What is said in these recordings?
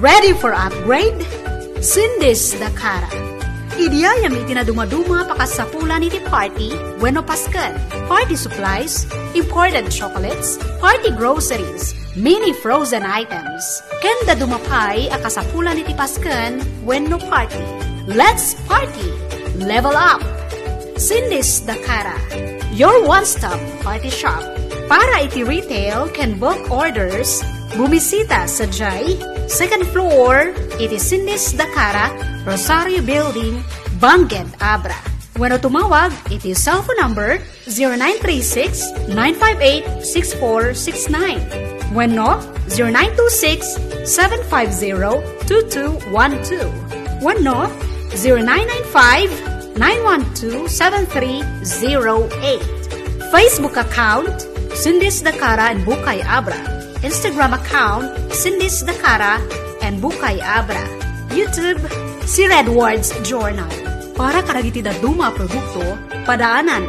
Ready for upgrade? Sindis Dakara. Idea yami tinadumaduma pakasapula ni ti party, bueno pascal, party supplies, imported chocolates, party groceries, mini frozen items. Kenda dumapay akasapula ni ti paskan, bueno party. Let's party! Level up! Cindy's Dakara, your one-stop party shop. Para iti retail can book orders, bumisita sa Jai, second floor, iti Cindy's Dakara, Rosario Building, Bangen, Abra. When tumawag, iti cellphone number 0936-958-6469. When no, 0926-750-2212. When no, 0995-912-7308. Facebook account, Cindy's Dakara and Bukay Abra. Instagram account, Cindy's Dakara and Bukay Abra. YouTube, si Redwards Journal. Para karagiti da duma produkto, padaanan.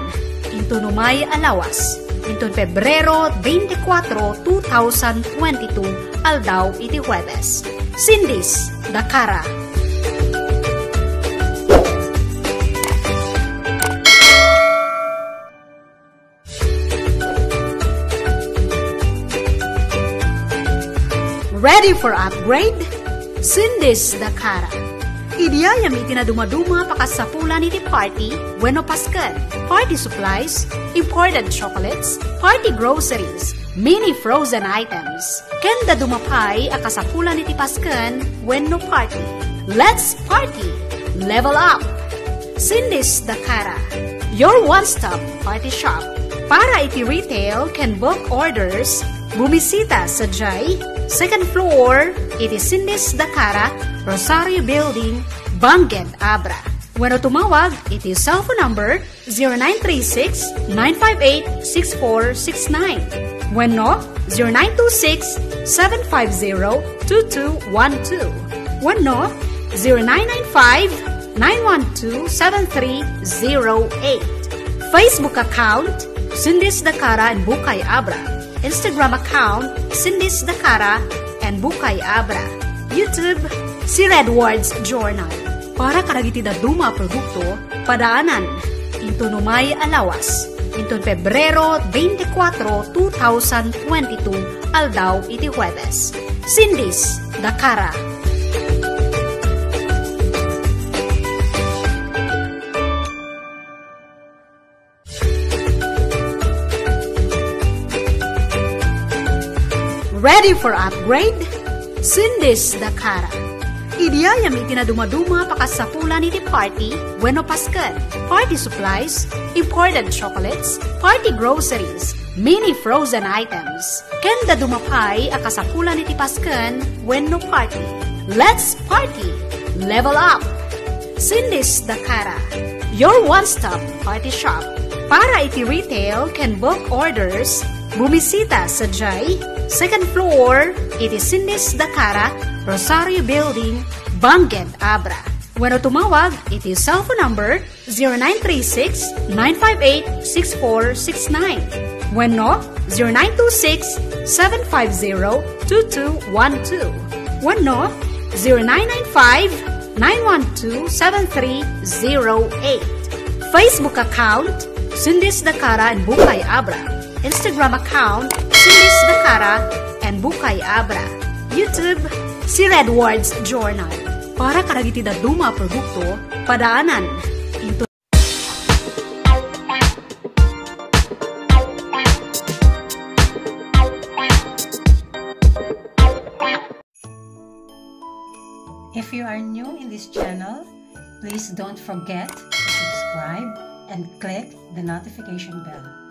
Into numay alawas. Into Pebrero 24, 2022, aldaw iti Huwebes. Cindy's Dakara. Ready for upgrade? Cindy's Dakara. Idea yami tinadumaduma pakasapula ni ti party, bueno pascal, party supplies, imported chocolates, party groceries, mini frozen items. Kenda dumapay akasapula ni ti paskan, bueno party. Let's party! Level up! Cindy's Dakara, your one-stop party shop. Para iti retail can book orders, bumisita sa Jai, second floor, it is Cindy's Dakara, Rosario Building, Bangen, Abra. When tumawag, iti cellphone number 0936-958-6469. When no, 0926-750-2212. When no, 0995-912-7308. Facebook account, Cindy's Dakara and Bukay Abra. Instagram account, Cindy's Dakara and Bukay Abra. YouTube, si Redwards Journal. Para karagiti da duma produkto, padaanan. Into numay alawas. Into Pebrero 24, 2022, aldaw iti Huwebes. Cindy's Dakara. Ready for upgrade? Cindy's Dakara. Idea yami tinadumaduma pakasapula ni ti party, bueno pascal, party supplies, imported chocolates, party groceries, mini frozen items. Kenda dumapay akasapula ni ti paskan, bueno party. Let's party! Level up! Cindy's Dakara, your one-stop party shop. Para iti retail can book orders, bumisita sa Jai, second floor, iti Cindy's Dakara, Rosario Building, Bangen, Abra. When tumawag, iti cellphone number 0936-958-6469. When no, 0926-750-2212. When no, 0995-912-7308. Facebook account, Cindy's Dakara and Bukay Abra. Instagram account, Cindy's Dakara and Bukay Abra. YouTube, si Redwards Journal. Para karagiti da duma produkto, padaanan. Into If you are new in this channel, please don't forget to subscribe and click the notification bell.